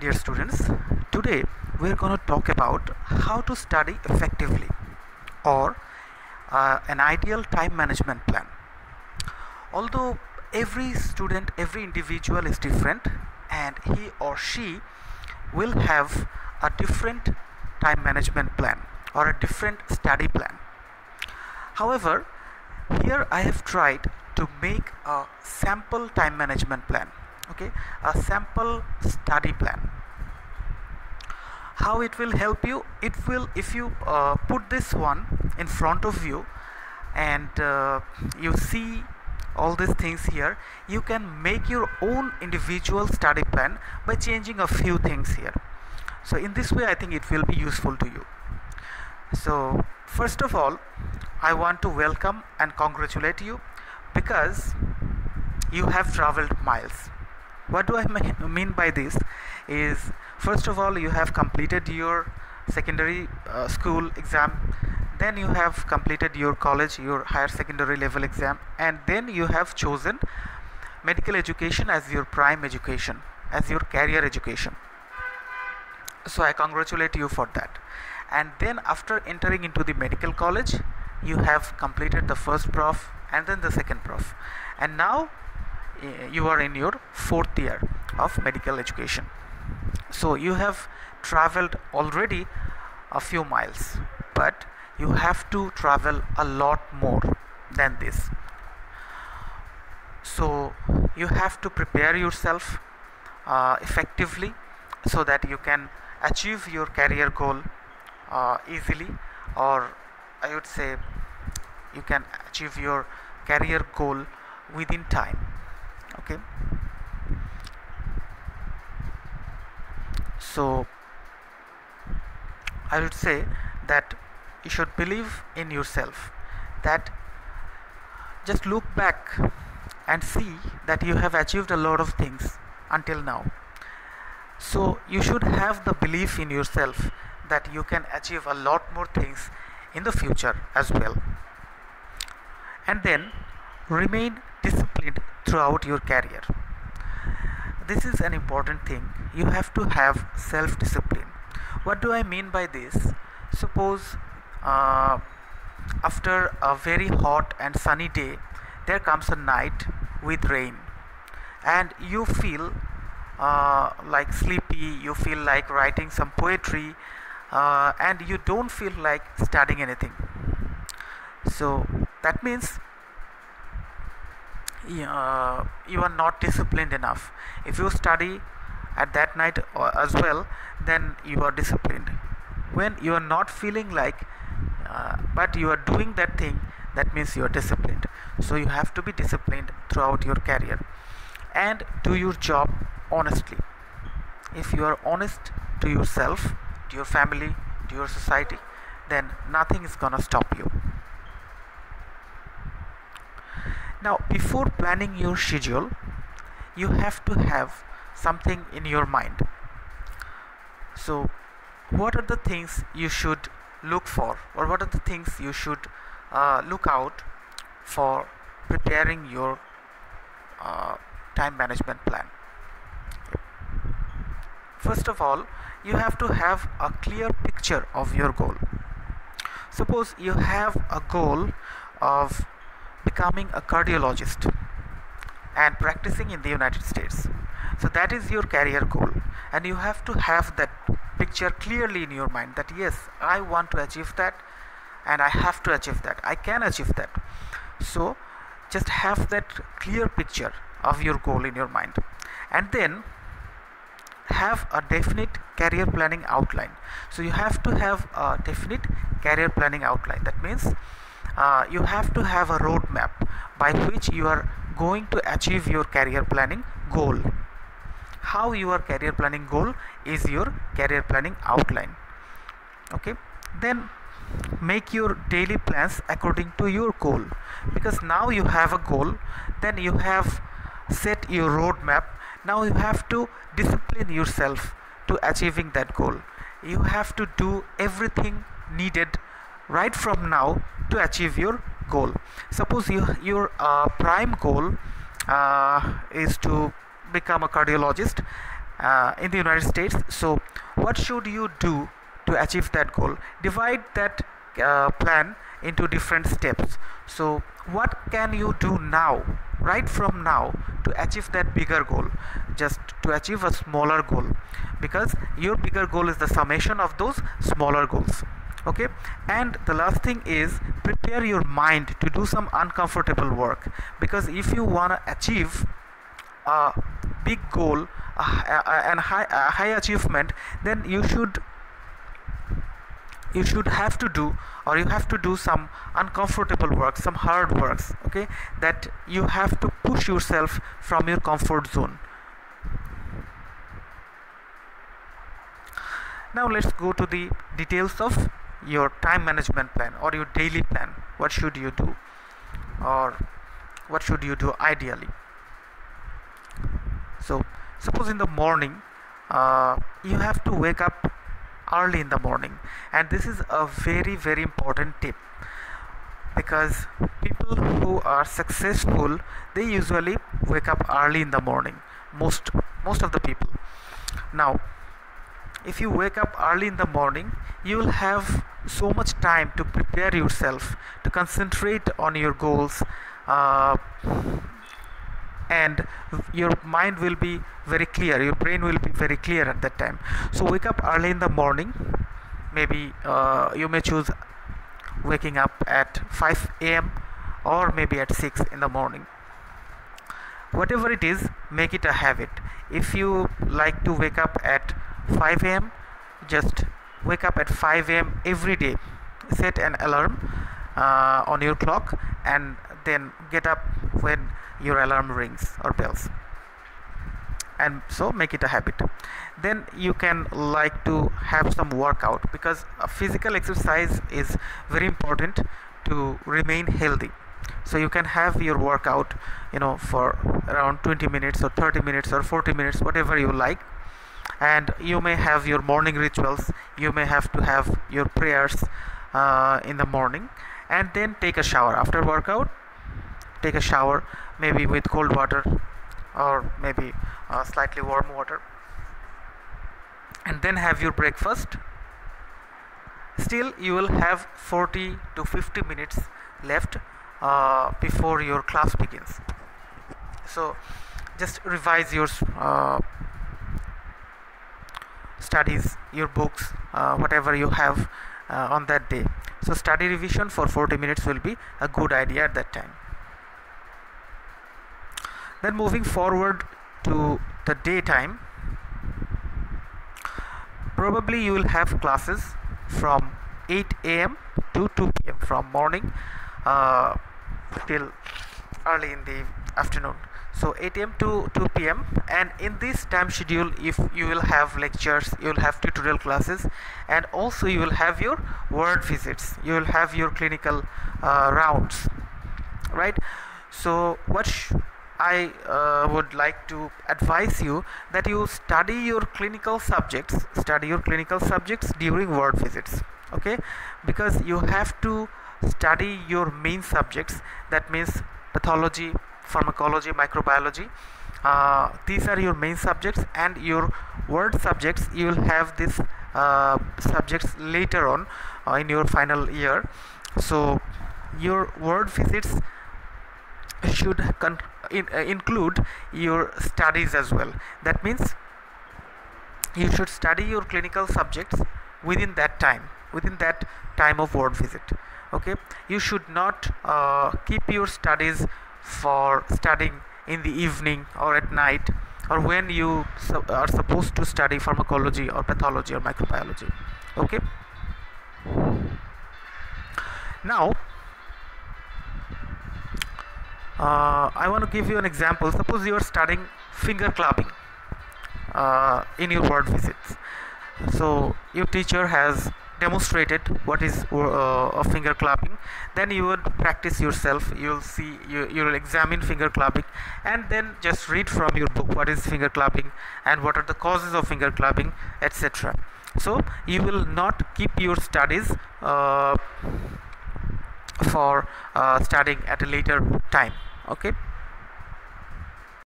Dear students, today we are going to talk about how to study effectively or uh, an ideal time management plan. Although every student, every individual is different and he or she will have a different time management plan or a different study plan. However, here I have tried to make a sample time management plan okay? A sample study plan. How it will help you? It will if you uh, put this one in front of you and uh, you see all these things here you can make your own individual study plan by changing a few things here. So in this way i think it will be useful to you. So first of all i want to welcome and congratulate you because you have traveled miles what do I mean by this is first of all you have completed your secondary uh, school exam then you have completed your college your higher secondary level exam and then you have chosen medical education as your prime education as your career education. So i congratulate you for that. And then after entering into the medical college you have completed the first prof and then the second prof. And now you are in your fourth year of medical education. So you have traveled already a few miles but you have to travel a lot more than this. So you have to prepare yourself uh, effectively so that you can achieve your career goal uh, easily or i would say you can achieve your career goal within time okay. So I would say that you should believe in yourself that just look back and see that you have achieved a lot of things until now. So you should have the belief in yourself that you can achieve a lot more things in the future as well. And then remain disciplined throughout your career. This is an important thing. You have to have self discipline what do i mean by this? Suppose uh, after a very hot and sunny day there comes a night with rain and you feel uh, like sleepy you feel like writing some poetry uh, and you don't feel like studying anything. So that means uh, you are not disciplined enough. If you study at that night uh, as well then you are disciplined. When you are not feeling like uh, but you are doing that thing that means you are disciplined. So you have to be disciplined throughout your career. And do your job honestly. If you are honest to yourself to your family to your society then nothing is gonna stop you now before planning your schedule you have to have something in your mind. So what are the things you should look for or what are the things you should uh, look out for preparing your uh, time management plan? First of all you have to have a clear picture of your goal. Suppose you have a goal of becoming a cardiologist and practicing in the United States. So that is your career goal. And you have to have that picture clearly in your mind that yes I want to achieve that and I have to achieve that. I can achieve that. So just have that clear picture of your goal in your mind. And then have a definite career planning outline. So you have to have a definite career planning outline. That means uh, you have to have a roadmap by which you are going to achieve your career planning goal. How your career planning goal is your career planning outline. Okay? Then make your daily plans according to your goal. Because now you have a goal then you have set your roadmap. Now you have to discipline yourself to achieving that goal. You have to do everything needed right from now to achieve your goal. Suppose you, your uh, prime goal uh, is to become a cardiologist uh, in the United States. So what should you do to achieve that goal? Divide that uh, plan into different steps. So what can you do now right from now to achieve that bigger goal? Just to achieve a smaller goal. Because your bigger goal is the summation of those smaller goals okay? And the last thing is prepare your mind to do some uncomfortable work. Because if you want to achieve a big goal and high, a high achievement then you should you should have to do or you have to do some uncomfortable work some hard works okay? That you have to push yourself from your comfort zone. Now let's go to the details of your time management plan or your daily plan what should you do? Or what should you do ideally? So suppose in the morning uh, you have to wake up early in the morning. And this is a very very important tip. Because people who are successful they usually wake up early in the morning. Most most of the people. Now if you wake up early in the morning you will have so much time to prepare yourself to concentrate on your goals uh, and your mind will be very clear your brain will be very clear at that time. So wake up early in the morning maybe uh, you may choose waking up at 5 a.m or maybe at 6 in the morning. Whatever it is make it a habit. If you like to wake up at 5 a.m just wake up at 5 a.m every day set an alarm uh, on your clock and then get up when your alarm rings or bells. And so make it a habit. Then you can like to have some workout because a physical exercise is very important to remain healthy. So you can have your workout you know for around 20 minutes or 30 minutes or 40 minutes whatever you like and you may have your morning rituals. You may have to have your prayers uh, in the morning. And then take a shower. After workout take a shower maybe with cold water or maybe uh, slightly warm water. And then have your breakfast. Still you will have 40 to 50 minutes left uh, before your class begins. So just revise your uh, studies your books uh, whatever you have uh, on that day so study revision for 40 minutes will be a good idea at that time then moving forward to the daytime probably you will have classes from 8 a.m. to 2 p.m. from morning uh, till early in the afternoon so 8 am to 2 pm and in this time schedule if you will have lectures you will have tutorial classes. And also you will have your ward visits. You will have your clinical uh, rounds. Right? So what I uh, would like to advise you that you study your clinical subjects study your clinical subjects during ward visits. Okay? Because you have to study your main subjects. That means pathology pharmacology microbiology uh, these are your main subjects and your ward subjects. You will have these uh, subjects later on uh, in your final year. So your ward visits should in, uh, include your studies as well. That means you should study your clinical subjects within that time within that time of ward visit. Okay? You should not uh, keep your studies for studying in the evening or at night or when you are supposed to study pharmacology or pathology or microbiology. Okay? Now uh, I want to give you an example. Suppose you are studying finger clubbing uh, in your ward visits. So your teacher has demonstrated what is uh, finger clubbing. Then you would practice yourself. You'll see you, you'll examine finger clubbing and then just read from your book what is finger clubbing and what are the causes of finger clubbing etc so you will not keep your studies uh, for uh, studying at a later time. Okay